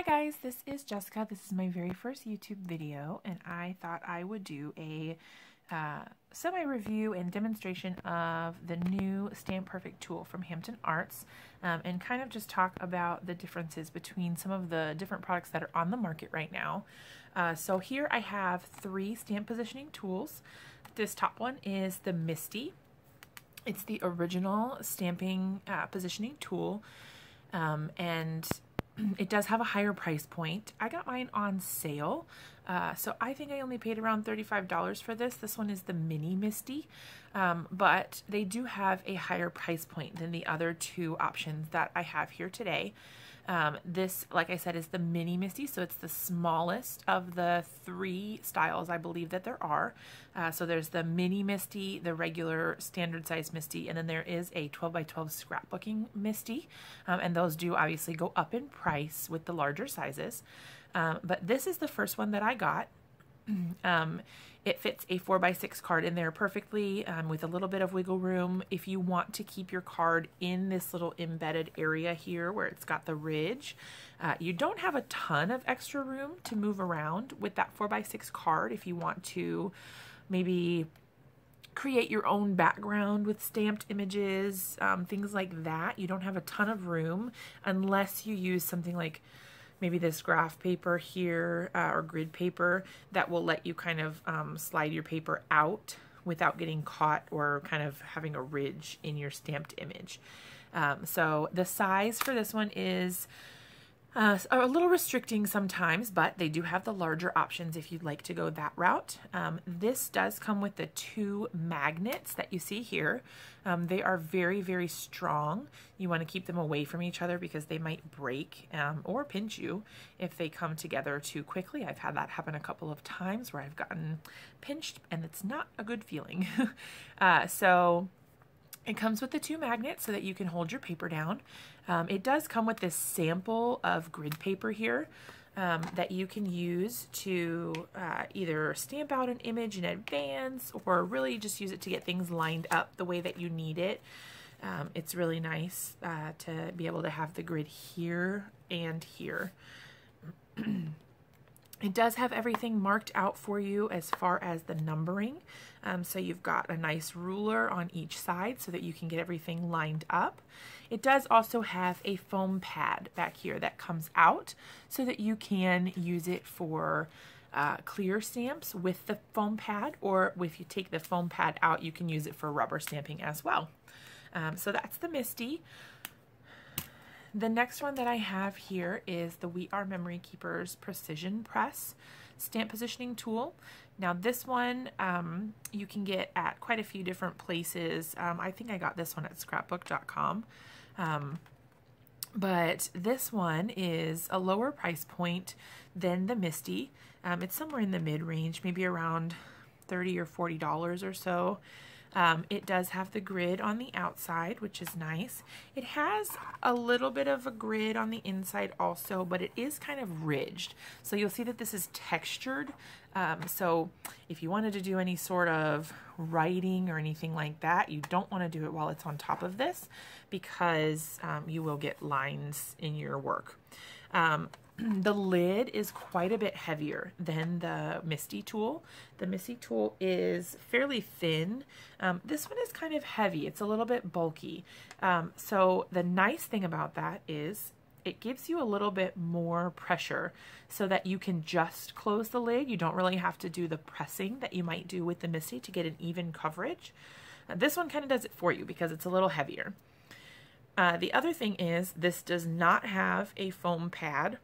Hi guys, this is Jessica. This is my very first YouTube video and I thought I would do a uh, semi-review and demonstration of the new Stamp Perfect tool from Hampton Arts um, and kind of just talk about the differences between some of the different products that are on the market right now. Uh, so here I have three stamp positioning tools. This top one is the MISTI. It's the original stamping uh, positioning tool um, and it does have a higher price point. I got mine on sale, uh, so I think I only paid around $35 for this. This one is the Mini MISTI, um, but they do have a higher price point than the other two options that I have here today. Um, this, like I said, is the Mini MISTI, so it's the smallest of the three styles I believe that there are. Uh, so there's the Mini MISTI, the regular standard size MISTI, and then there is a 12 by 12 scrapbooking MISTI, um, and those do obviously go up in price with the larger sizes. Um, but this is the first one that I got. It fits a 4x6 card in there perfectly um, with a little bit of wiggle room. If you want to keep your card in this little embedded area here where it's got the ridge, uh, you don't have a ton of extra room to move around with that 4x6 card if you want to maybe create your own background with stamped images, um, things like that. You don't have a ton of room unless you use something like maybe this graph paper here uh, or grid paper that will let you kind of um, slide your paper out without getting caught or kind of having a ridge in your stamped image. Um, so the size for this one is uh, a little restricting sometimes, but they do have the larger options if you'd like to go that route. Um, this does come with the two magnets that you see here. Um, they are very, very strong. You want to keep them away from each other because they might break um, or pinch you if they come together too quickly. I've had that happen a couple of times where I've gotten pinched and it's not a good feeling. uh, so it comes with the two magnets so that you can hold your paper down. Um, it does come with this sample of grid paper here um, that you can use to uh, either stamp out an image in advance or really just use it to get things lined up the way that you need it. Um, it's really nice uh, to be able to have the grid here and here. It does have everything marked out for you as far as the numbering. Um, so you've got a nice ruler on each side so that you can get everything lined up. It does also have a foam pad back here that comes out so that you can use it for uh, clear stamps with the foam pad or if you take the foam pad out you can use it for rubber stamping as well. Um, so that's the MISTI. The next one that I have here is the We R Memory Keepers Precision Press Stamp Positioning Tool. Now this one um, you can get at quite a few different places. Um, I think I got this one at scrapbook.com. Um, but this one is a lower price point than the MISTI. Um, it's somewhere in the mid-range, maybe around 30 or $40 or so. Um, it does have the grid on the outside, which is nice. It has a little bit of a grid on the inside also, but it is kind of ridged. So you'll see that this is textured. Um, so if you wanted to do any sort of writing or anything like that, you don't want to do it while it's on top of this because um, you will get lines in your work. The lid is quite a bit heavier than the MISTI tool. The MISTI tool is fairly thin. Um, this one is kind of heavy. It's a little bit bulky. Um, so the nice thing about that is it gives you a little bit more pressure so that you can just close the lid. You don't really have to do the pressing that you might do with the MISTI to get an even coverage. Uh, this one kind of does it for you because it's a little heavier. Uh, the other thing is this does not have a foam pad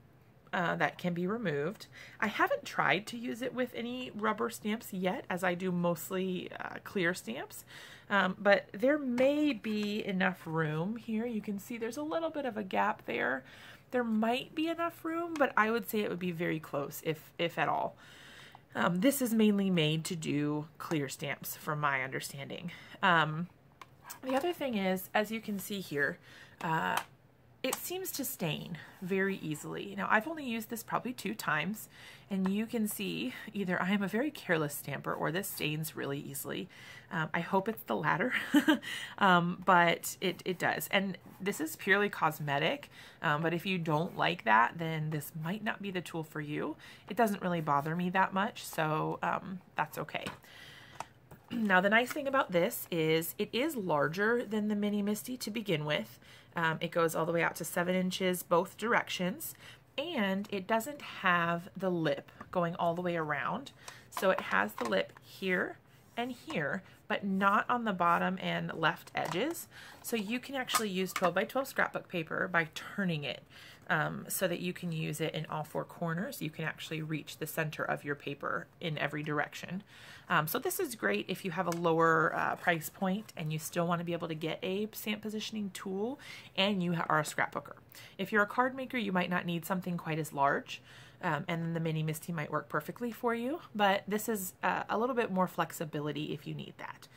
uh, that can be removed. I haven't tried to use it with any rubber stamps yet, as I do mostly uh, clear stamps, um, but there may be enough room here. You can see there's a little bit of a gap there. There might be enough room, but I would say it would be very close, if, if at all. Um, this is mainly made to do clear stamps, from my understanding. Um, the other thing is, as you can see here, uh, it seems to stain very easily. Now, I've only used this probably two times, and you can see either I am a very careless stamper or this stains really easily. Um, I hope it's the latter, um, but it, it does. And this is purely cosmetic, um, but if you don't like that, then this might not be the tool for you. It doesn't really bother me that much, so um, that's okay. Now, the nice thing about this is it is larger than the Mini MISTI to begin with. Um, it goes all the way out to 7 inches both directions, and it doesn't have the lip going all the way around. So it has the lip here and here, but not on the bottom and left edges. So you can actually use 12 by 12 scrapbook paper by turning it um, so that you can use it in all four corners. You can actually reach the center of your paper in every direction. Um, so this is great if you have a lower uh, price point and you still want to be able to get a stamp positioning tool and you are a scrapbooker. If you're a card maker, you might not need something quite as large. Um, and the Mini MISTI might work perfectly for you, but this is uh, a little bit more flexibility if you need that.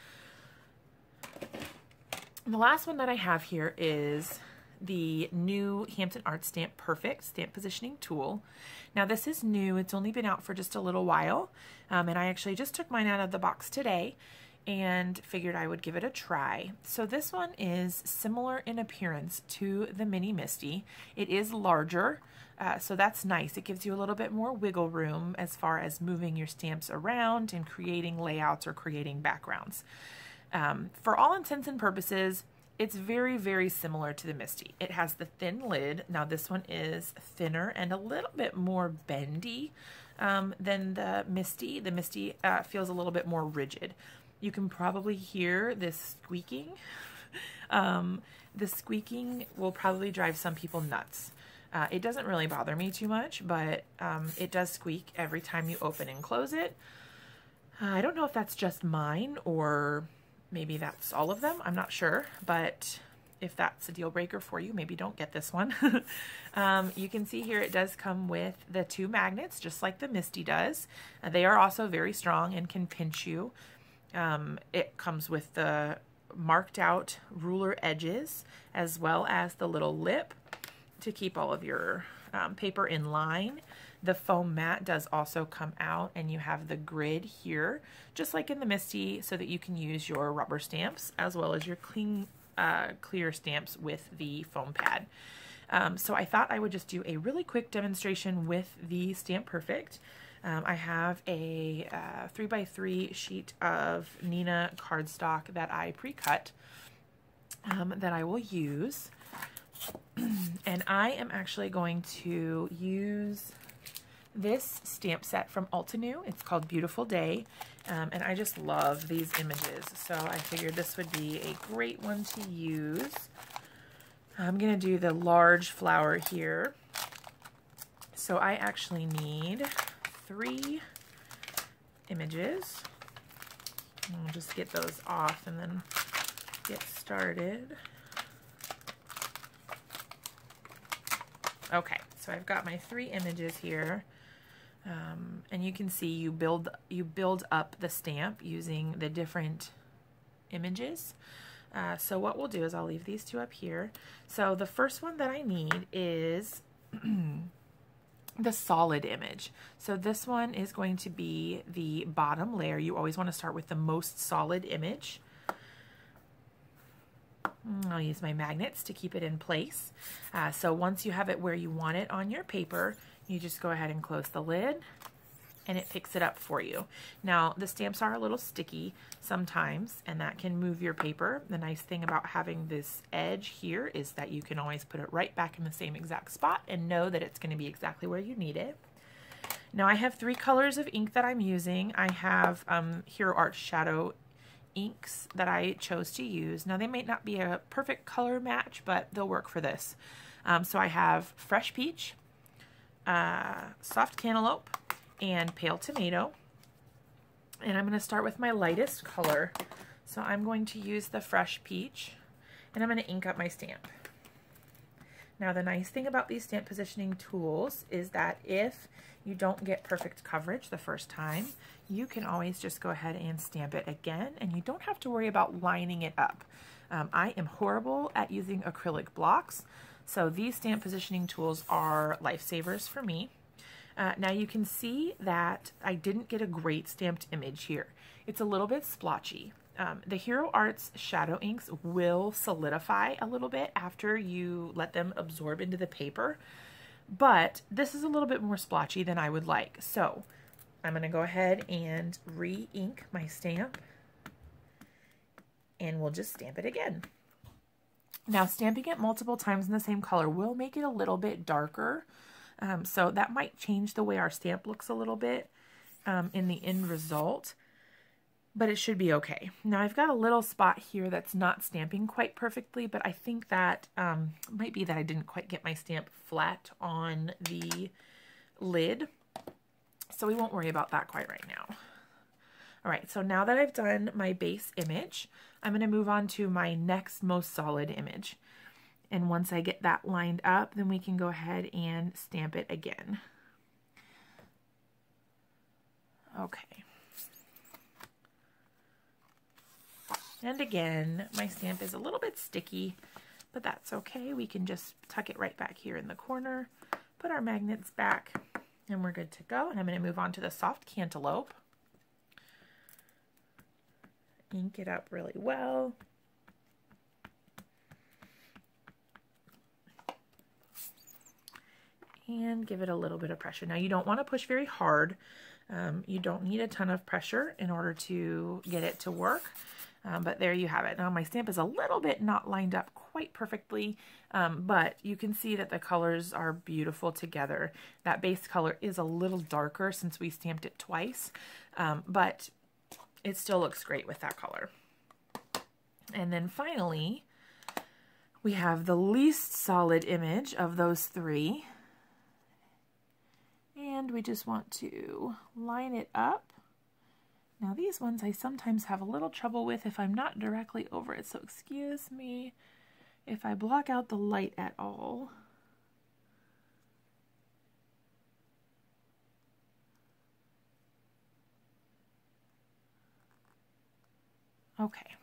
the last one that I have here is the new Hampton Art Stamp Perfect Stamp Positioning Tool. Now this is new, it's only been out for just a little while, um, and I actually just took mine out of the box today and figured I would give it a try. So this one is similar in appearance to the Mini MISTI. It is larger, uh, so that's nice. It gives you a little bit more wiggle room as far as moving your stamps around and creating layouts or creating backgrounds. Um, for all intents and purposes, it's very, very similar to the MISTI. It has the thin lid. Now this one is thinner and a little bit more bendy um, than the MISTI. The MISTI uh, feels a little bit more rigid. You can probably hear this squeaking. um, the squeaking will probably drive some people nuts. Uh, it doesn't really bother me too much, but um, it does squeak every time you open and close it. Uh, I don't know if that's just mine or maybe that's all of them. I'm not sure, but if that's a deal breaker for you, maybe don't get this one. um, you can see here it does come with the two magnets, just like the MISTI does. Uh, they are also very strong and can pinch you. Um, it comes with the marked out ruler edges as well as the little lip to keep all of your um, paper in line. The foam mat does also come out and you have the grid here, just like in the MISTI, so that you can use your rubber stamps as well as your clean, uh, clear stamps with the foam pad. Um, so I thought I would just do a really quick demonstration with the Stamp Perfect. Um, I have a uh, 3x3 sheet of Neenah cardstock that I pre-cut um, that I will use. and I am actually going to use this stamp set from Altenew. It's called Beautiful Day, um, and I just love these images, so I figured this would be a great one to use. I'm going to do the large flower here. So I actually need three images. I'll just get those off and then get started. Okay, so I've got my three images here. Um, and you can see you build you build up the stamp using the different images. Uh, so what we'll do is I'll leave these two up here. So the first one that I need is the solid image. So this one is going to be the bottom layer. You always want to start with the most solid image. Mm, I'll use my magnets to keep it in place. Uh, so once you have it where you want it on your paper, you just go ahead and close the lid and it picks it up for you. Now, the stamps are a little sticky sometimes, and that can move your paper. The nice thing about having this edge here is that you can always put it right back in the same exact spot and know that it's going to be exactly where you need it. Now, I have three colors of ink that I'm using. I have um, Hero Art Shadow inks that I chose to use. Now, they may not be a perfect color match, but they'll work for this. Um, so I have Fresh Peach, uh, Soft Cantaloupe, and Pale Tomato. And I'm going to start with my lightest color. So I'm going to use the Fresh Peach, and I'm going to ink up my stamp. Now the nice thing about these stamp positioning tools is that if you don't get perfect coverage the first time, you can always just go ahead and stamp it again and you don't have to worry about lining it up. Um, I am horrible at using acrylic blocks, So these stamp positioning tools are lifesavers for me. Uh, now you can see that I didn't get a great stamped image here. It's a little bit splotchy. Um, the Hero Arts shadow inks will solidify a little bit after you let them absorb into the paper, but this is a little bit more splotchy than I would like. So I'm going to go ahead and re-ink my stamp and we'll just stamp it again. Now stamping it multiple times in the same color will make it a little bit darker. Um, so that might change the way our stamp looks a little bit um, in the end result, but it should be okay. Now I've got a little spot here that's not stamping quite perfectly, but I think that um, might be that I didn't quite get my stamp flat on the lid. So we won't worry about that quite right now. All right, so now that I've done my base image, I'm going to move on to my next most solid image. And once I get that lined up, then we can go ahead and stamp it again. Okay. And again, my stamp is a little bit sticky, but that's okay. We can just tuck it right back here in the corner, put our magnets back, and we're good to go. And I'm going to move on to the soft cantaloupe. Ink it up really well. And give it a little bit of pressure. Now you don't want to push very hard. Um, you don't need a ton of pressure in order to get it to work. Um, but there you have it. Now my stamp is a little bit not lined up quite perfectly, um, but you can see that the colors are beautiful together. That base color is a little darker since we stamped it twice, um, but it still looks great with that color. And then finally, we have the least solid image of those three. And we just want to line it up now these ones I sometimes have a little trouble with if I'm not directly over it, so excuse me if I block out the light at all. Okay.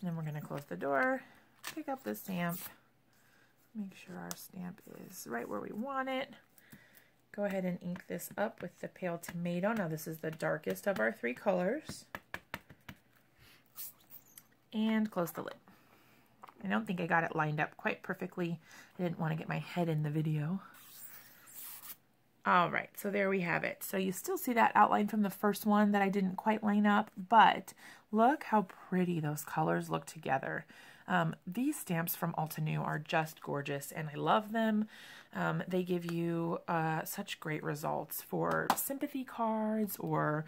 And then we're going to close the door, pick up the stamp, make sure our stamp is right where we want it go ahead and ink this up with the pale tomato. Now this is the darkest of our three colors. And close the lid. I don't think I got it lined up quite perfectly. I didn't want to get my head in the video. All right, so there we have it. So you still see that outline from the first one that I didn't quite line up, but look how pretty those colors look together. Um, these stamps from Altenew are just gorgeous and I love them. Um, they give you uh, such great results for sympathy cards or,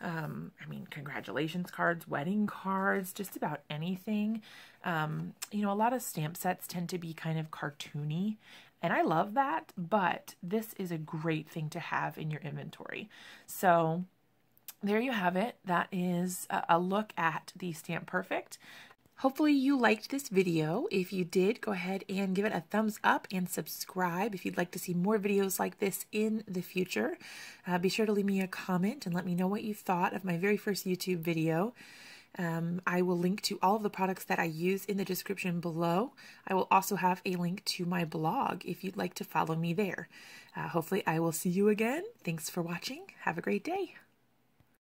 um, I mean, congratulations cards, wedding cards, just about anything. Um, you know, a lot of stamp sets tend to be kind of cartoony, and I love that, but this is a great thing to have in your inventory. So, there you have it. That is a look at the Stamp Perfect. Hopefully you liked this video. If you did, go ahead and give it a thumbs up and subscribe if you'd like to see more videos like this in the future. Uh, be sure to leave me a comment and let me know what you thought of my very first YouTube video. Um, I will link to all of the products that I use in the description below. I will also have a link to my blog if you'd like to follow me there. Uh, hopefully I will see you again. Thanks for watching. Have a great day.